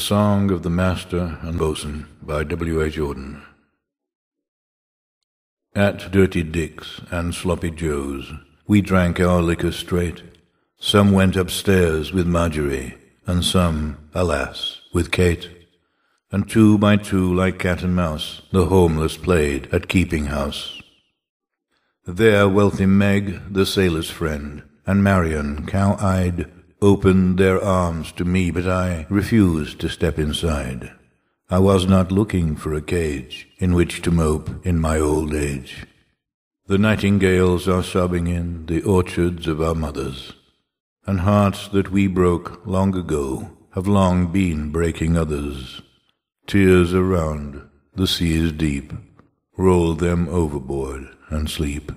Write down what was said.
Song of the Master and Boatswain by W. H. Auden. At Dirty Dick's and Sloppy Joe's we drank our liquor straight. Some went upstairs with Marjorie, and some, alas, with Kate. And two by two, like cat and mouse, the homeless played at keeping house. There wealthy Meg, the sailor's friend, and Marion, cow-eyed, opened their arms to me, but I refused to step inside. I was not looking for a cage in which to mope in my old age. The nightingales are sobbing in the orchards of our mothers, and hearts that we broke long ago have long been breaking others. Tears around, the sea is deep, roll them overboard and sleep.